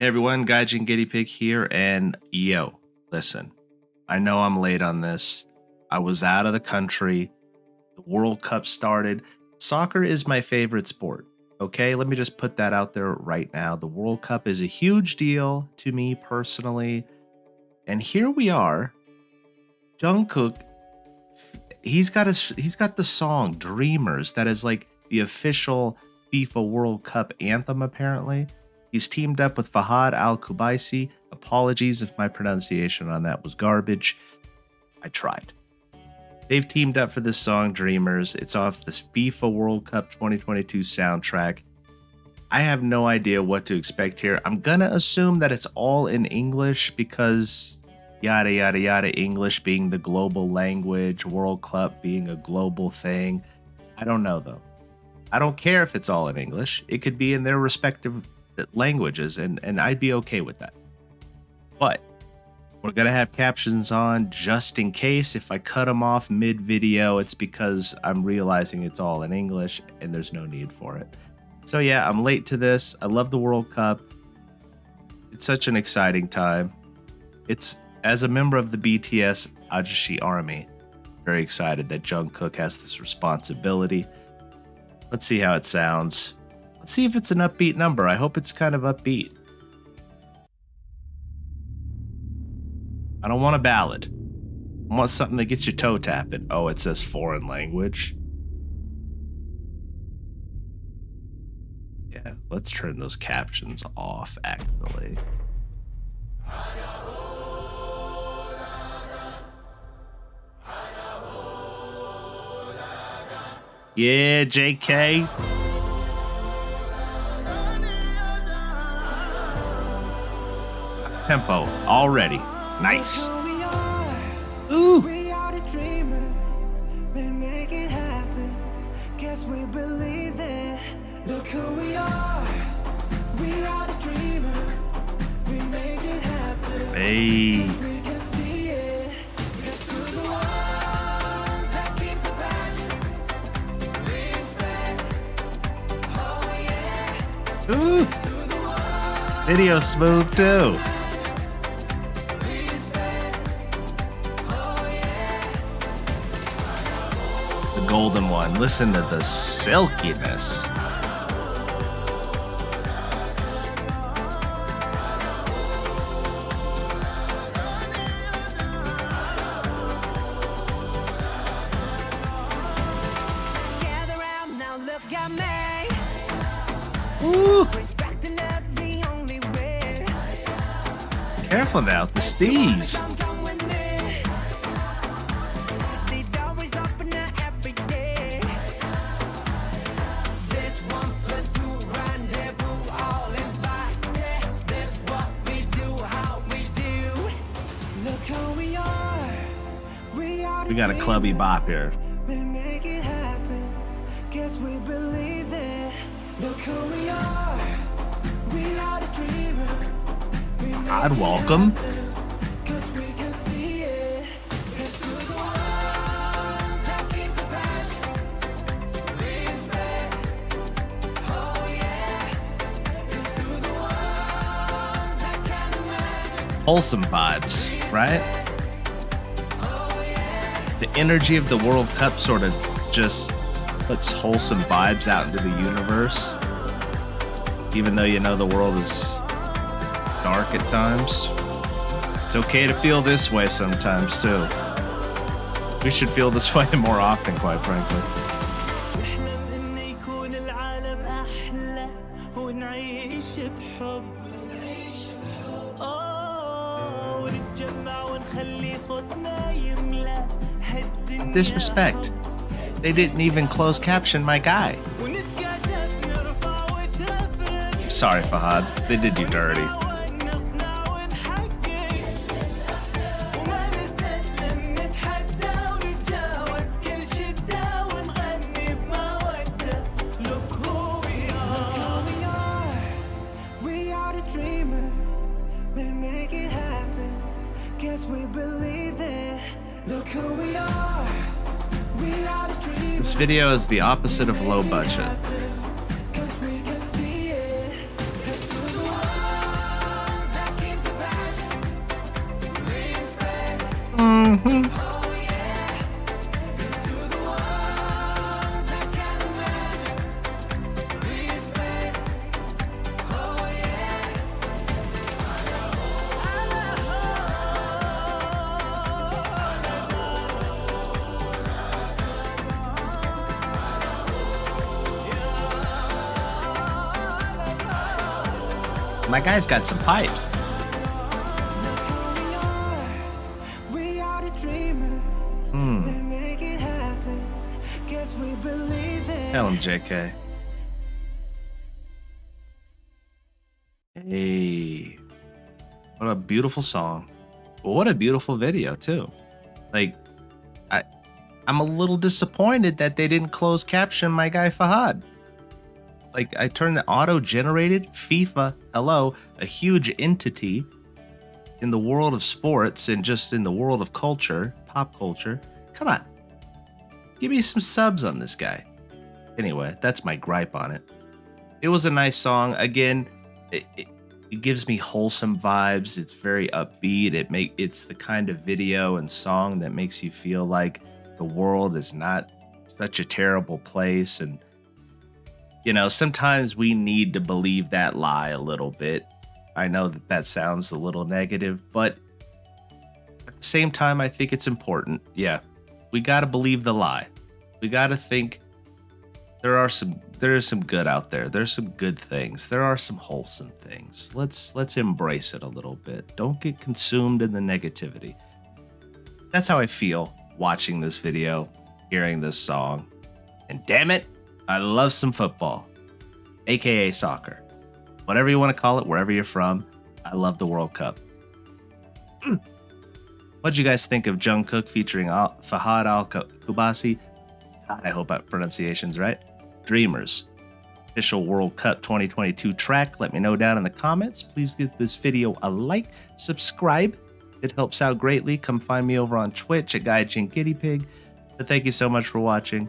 Hey everyone, Gaijin Guinea Pig here, and yo, listen, I know I'm late on this. I was out of the country. The World Cup started. Soccer is my favorite sport. Okay, let me just put that out there right now. The World Cup is a huge deal to me personally. And here we are. Jungkook, he's got a, he's got the song Dreamers that is like the official FIFA World Cup anthem apparently. He's teamed up with Fahad Al Kubaisi. Apologies if my pronunciation on that was garbage. I tried. They've teamed up for this song Dreamers. It's off this FIFA World Cup 2022 soundtrack. I have no idea what to expect here. I'm gonna assume that it's all in English because yada yada yada, English being the global language, World Cup being a global thing. I don't know though. I don't care if it's all in English. It could be in their respective languages, and, and I'd be okay with that. But we're going to have captions on just in case. If I cut them off mid video, it's because I'm realizing it's all in English and there's no need for it. So, yeah, I'm late to this. I love the World Cup. It's such an exciting time. It's as a member of the BTS Ajashi Army, very excited that Jungkook has this responsibility. Let's see how it sounds. Let's see if it's an upbeat number. I hope it's kind of upbeat. I don't want a ballad. I want something that gets your toe tapping. Oh, it says foreign language. Yeah, let's turn those captions off, actually. Yeah, JK. Tempo already. Nice. Ooh. Look who we are. We are the dreamers. We make it happen. Hey. Ooh. Video smooth too. Golden one. Listen to the silkiness. Ooh. Careful now, the steez. We got a clubby bop here. I'd welcome. Wholesome vibes, right? The energy of the World Cup sort of just puts wholesome vibes out into the universe. Even though you know the world is dark at times, it's okay to feel this way sometimes too. We should feel this way more often, quite frankly. Disrespect. They didn't even close caption my guy. Sorry, Fahad. They did you dirty. This video is the opposite of low budget. Mm-hmm. My guy's got some pipes. Hmm. Tell him, JK. Hey. What a beautiful song. what a beautiful video, too. Like, I, I'm a little disappointed that they didn't close caption my guy Fahad. Like I turned the auto-generated FIFA, hello, a huge entity in the world of sports and just in the world of culture, pop culture. Come on. Give me some subs on this guy. Anyway, that's my gripe on it. It was a nice song. Again, it, it, it gives me wholesome vibes. It's very upbeat. It make it's the kind of video and song that makes you feel like the world is not such a terrible place and you know, sometimes we need to believe that lie a little bit. I know that that sounds a little negative, but at the same time, I think it's important. Yeah, we got to believe the lie. We got to think there are some there is some good out there. There's some good things. There are some wholesome things. Let's let's embrace it a little bit. Don't get consumed in the negativity. That's how I feel watching this video, hearing this song. And damn it, I love some football, aka soccer. Whatever you want to call it, wherever you're from, I love the World Cup. Hmm. What'd you guys think of Jungkook featuring Al- Fahad Al Kubaisi? I hope that pronunciation's right. Dreamers. Official World Cup 2022 track. Let me know down in the comments. Please give this video a like, subscribe. It helps out greatly. Come find me over on Twitch at Gaijin Guinea Pig. But thank you so much for watching